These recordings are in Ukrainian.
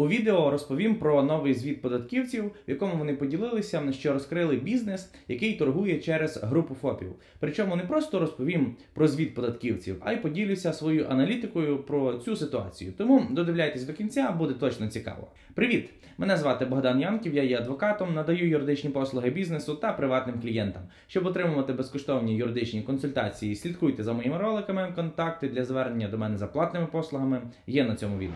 У відео розповім про новий звіт податківців, в якому вони поділилися, що розкрили бізнес, який торгує через групу ФОПів. Причому не просто розповім про звіт податківців, а й поділюся своєю аналітикою про цю ситуацію. Тому додивляйтесь до кінця, буде точно цікаво. Привіт! Мене звати Богдан Янків, я є адвокатом, надаю юридичні послуги бізнесу та приватним клієнтам. Щоб отримувати безкоштовні юридичні консультації, слідкуйте за моїми роликами. Контакти для звернення до мене за платними послугами є на цьому відео.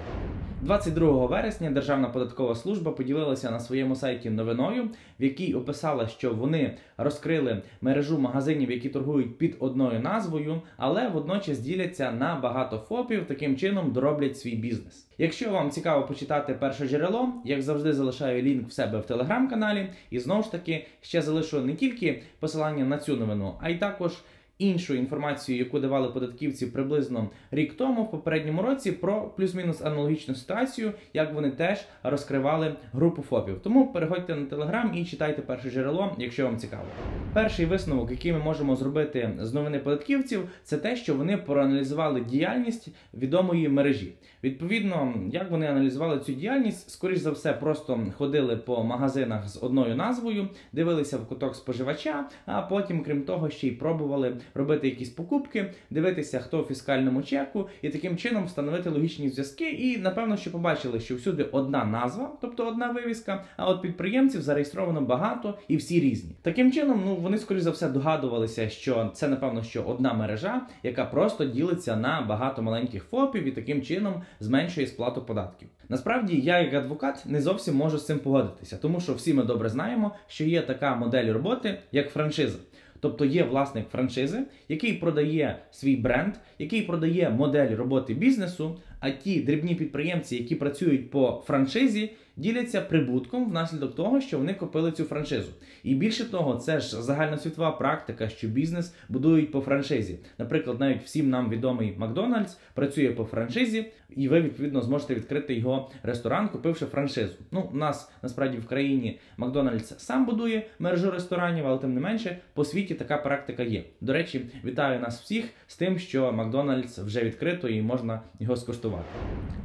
22 вересня Державна податкова служба поділилася на своєму сайті новиною, в якій описала, що вони розкрили мережу магазинів, які торгують під одною назвою, але водночас діляться на багато ФОПів, таким чином дороблять свій бізнес. Якщо вам цікаво почитати перше джерело, як завжди залишаю лінк в себе в телеграм-каналі, і знову ж таки ще залишу не тільки посилання на цю новину, а й також іншу інформацію, яку давали податківці приблизно рік тому, в попередньому році, про плюс-мінус аналогічну ситуацію, як вони теж розкривали групу ФОПів. Тому переходьте на телеграм і читайте перше джерело, якщо вам цікаво. Перший висновок, який ми можемо зробити з новини податківців, це те, що вони проаналізували діяльність відомої мережі. Відповідно, як вони аналізували цю діяльність, скоріш за все, просто ходили по магазинах з одною назвою, дивилися в куток споживача, а потім, крім того, ще й пробували робити якісь покупки, дивитися, хто в фіскальному чеку, і таким чином встановити логічні зв'язки. І напевно, що побачили, що всюди одна назва, тобто одна вивіска, а от підприємців зареєстровано багато і всі різні. Таким чином, ну вони скоріш за все догадувалися, що це напевно що одна мережа, яка просто ділиться на багато маленьких ФОПів і таким чином зменшує сплату податків. Насправді, я як адвокат не зовсім можу з цим погодитися, тому що всі ми добре знаємо, що є така модель роботи, як франшиза. Тобто є власник франшизи, який продає свій бренд, який продає модель роботи бізнесу. А ті дрібні підприємці, які працюють по франшизі, діляться прибутком внаслідок того, що вони купили цю франшизу. І більше того, це ж загальносвітова практика, що бізнес будують по франшизі. Наприклад, навіть всім нам відомий Макдональдс працює по франшизі, і ви відповідно зможете відкрити його ресторан, купивши франшизу. Ну, у нас насправді в країні Макдональдс сам будує мережу ресторанів, але тим не менше по світі така практика є. До речі, вітаю нас всіх з тим, що Макдональдс вже відкрито і можна його скуштувати.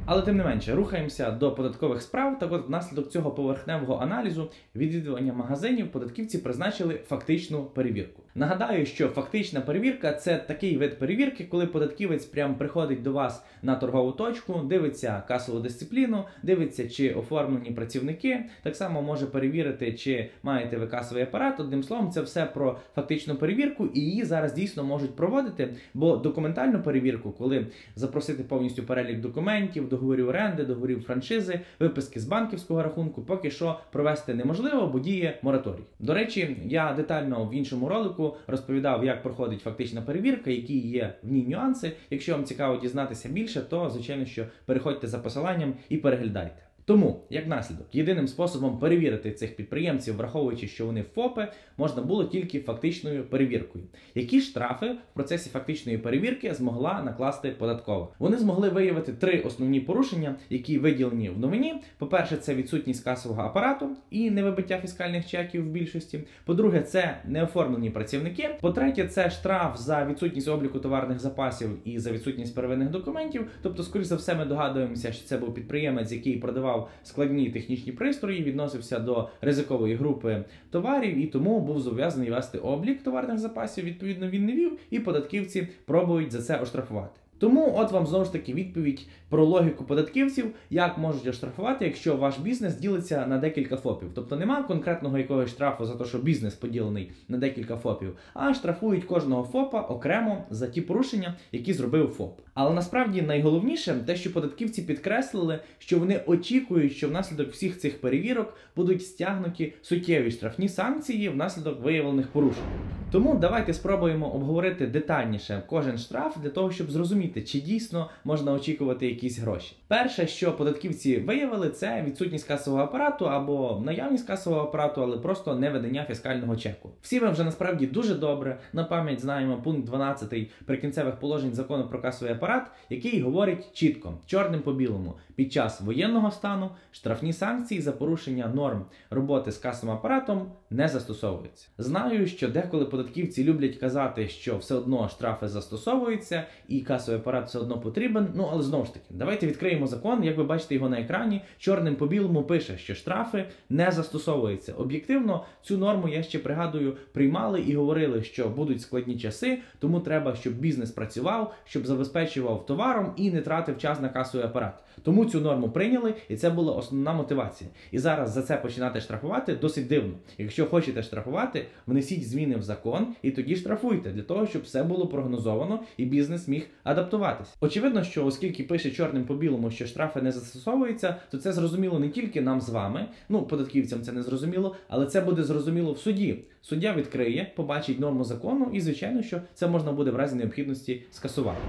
Але тим не менше, рухаємося до податкових справ. Так от внаслідок цього поверхневого аналізу відвідування магазинів податківці призначили фактичну перевірку. Нагадаю, що фактична перевірка це такий вид перевірки, коли податківець прям приходить до вас на торгову точку, дивиться касову дисципліну, дивиться, чи оформлені працівники. Так само може перевірити, чи маєте ви касовий апарат. Одним словом, це все про фактичну перевірку, і її зараз дійсно можуть проводити. Бо документальну перевірку, коли запросити повністю перелік документів, договорів оренди, договорів франшизи, виписки з банківського рахунку, поки що провести неможливо, бо діє мораторій. До речі, я детально в іншому ролику розповідав, як проходить фактична перевірка, які є в ній нюанси. Якщо вам цікаво дізнатися більше, то звичайно, що переходьте за посиланням і переглядайте. Тому, як наслідок, єдиним способом перевірити цих підприємців, враховуючи, що вони ФОПи, можна було тільки фактичною перевіркою. Які штрафи в процесі фактичної перевірки змогла накласти податкова? Вони змогли виявити три основні порушення, які виділені в новині. По-перше, це відсутність касового апарату і невибиття фіскальних чеків в більшості. По-друге, це неоформлені працівники. По-третє, це штраф за відсутність обліку товарних запасів і за відсутність первинних документів. Тобто, скоріш за все, ми догадуємося, що це був підприємець, який продавав складні технічні пристрої, відносився до ризикової групи товарів і тому був зобов'язаний вести облік товарних запасів. Відповідно, він не вів, і податківці пробують за це оштрафувати. Тому, от вам знову ж таки відповідь про логіку податківців, як можуть оштрафувати, якщо ваш бізнес ділиться на декілька ФОПів. Тобто немає конкретного якогось штрафу за те, що бізнес поділений на декілька ФОПів, а штрафують кожного ФОПа окремо за ті порушення, які зробив ФОП. Але насправді найголовніше те, що податківці підкреслили, що вони очікують, що внаслідок всіх цих перевірок будуть стягнуті суттєві штрафні санкції внаслідок виявлених порушень. Тому давайте спробуємо обговорити детальніше кожен штраф для того, щоб зрозуміти, чи дійсно можна очікувати якісь гроші. Перше, що податківці виявили, це відсутність касового апарату або наявність касового апарату, але просто неведення фіскального чеку. Всі ми вже насправді дуже добре на пам'ять знаємо пункт 12 прикінцевих положень закону про касовий апарат, який говорить чітко, чорним по білому, під час воєнного стану штрафні санкції за порушення норм роботи з касовим апаратом не застосовуються. Знаю, що деколи податківці люблять казати, що все одно штрафи застосовуються і касовий апарат все одно потрібен. Ну але знову ж таки, давайте відкриємо закон. Як ви бачите його на екрані, чорним по білому пише, що штрафи не застосовуються. Об'єктивно, цю норму я ще пригадую, приймали і говорили, що будуть складні часи, тому треба, щоб бізнес працював, щоб забезпечував товаром і не тратив час на касовий апарат. Тому цю норму прийняли, і це була основна мотивація. І зараз за це починати штрафувати досить дивно. Якщо хочете штрафувати, внесіть зміни в закон і тоді штрафуйте для того, щоб все було прогнозовано і бізнес міг адаптуватися. Очевидно, що оскільки пише чорним по білому, що штрафи не застосовуються, то це зрозуміло не тільки нам з вами, ну податківцям це не зрозуміло, але це буде зрозуміло в суді. Суддя відкриє, побачить норму закону, і звичайно, що це можна буде в разі необхідності скасувати.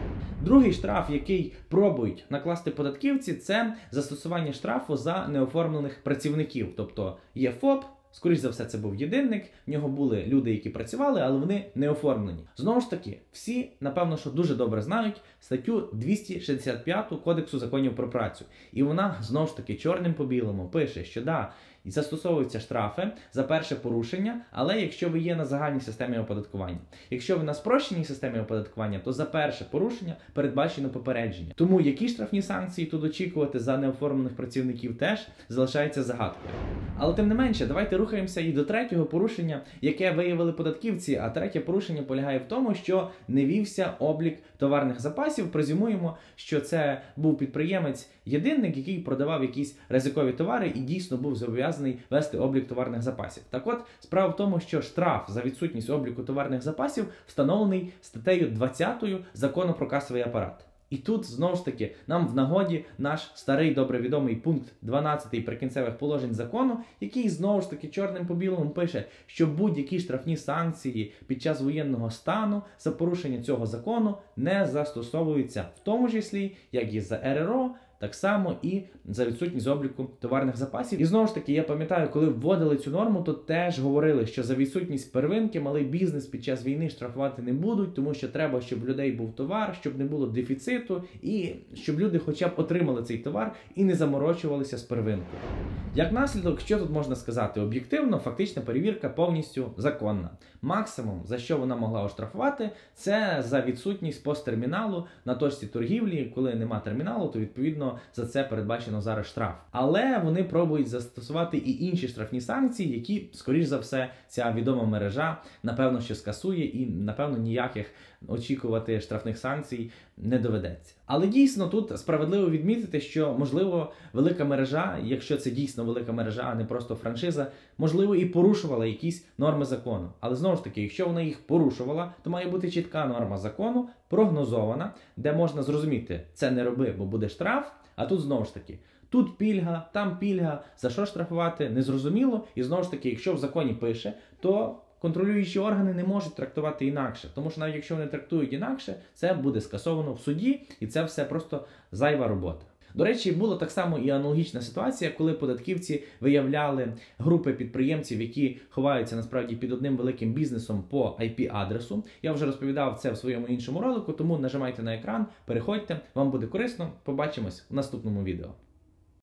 Другий штраф, який пробують накласти податківці, це застосування штрафу за неоформлених працівників. Тобто є ФОП. Скоріш за все, це був єдинник. В нього були люди, які працювали, але вони не оформлені. Знову ж таки, всі, напевно, що дуже добре знають статтю 265 Кодексу законів про працю. І вона знову ж таки чорним по білому пише, що да, і застосовуються штрафи за перше порушення, але якщо ви є на загальній системі оподаткування. Якщо ви на спрощеній системі оподаткування, то за перше порушення передбачено попередження. Тому які штрафні санкції тут очікувати за неоформлених працівників теж залишається загадкою. Але тим не менше, давайте рухаємося і до третього порушення, яке виявили податківці. А третє порушення полягає в тому, що не вівся облік товарних запасів. Презюмуємо, що це був підприємець єдинник, який продавав якісь ризикові товари і дійсно був зобов'язаний вести облік товарних запасів. Так от справа в тому, що штраф за відсутність обліку товарних запасів встановлений статтею 20 закону про касовий апарат. І тут знову ж таки нам в нагоді наш старий добре відомий пункт 12 прикінцевих положень закону, який знову ж таки чорним по білому пише, що будь-які штрафні санкції під час воєнного стану за порушення цього закону не застосовуються, в тому числі як і за РРО. Так само і за відсутність обліку товарних запасів. І знову ж таки, я пам'ятаю, коли вводили цю норму, то теж говорили, що за відсутність первинки малий бізнес під час війни штрафувати не будуть, тому що треба, щоб людей був товар, щоб не було дефіциту, і щоб люди хоча б отримали цей товар і не заморочувалися з первинкою. Як наслідок, що тут можна сказати? Об'єктивно, фактична перевірка повністю законна. Максимум, за що вона могла оштрафувати, це за відсутність посттерміналу на точці торгівлі. Коли нема терміналу, то за це передбачено зараз штраф. Але вони пробують застосувати і інші штрафні санкції, які, скоріш за все, ця відома мережа напевно що скасує, і напевно ніяких очікувати штрафних санкцій не доведеться. Але дійсно тут справедливо відмітити, що можливо велика мережа, якщо це дійсно велика мережа, а не просто франшиза, можливо і порушувала якісь норми закону. Але знову ж таки, якщо вона їх порушувала, то має бути чітка норма закону, прогнозована, де можна зрозуміти, це не роби, бо буде штраф. А тут знову ж таки. Тут пільга, там пільга, за що штрафувати, незрозуміло. І знову ж таки, якщо в законі пише, то контролюючі органи не можуть трактувати інакше. Тому що навіть якщо вони трактують інакше, це буде скасовано в суді, і це все просто зайва робота. До речі, була так само і аналогічна ситуація, коли податківці виявляли групи підприємців, які ховаються насправді під одним великим бізнесом по IP-адресу. Я вже розповідав це в своєму іншому ролику, тому нажимайте на екран, переходьте, вам буде корисно. Побачимось в наступному відео.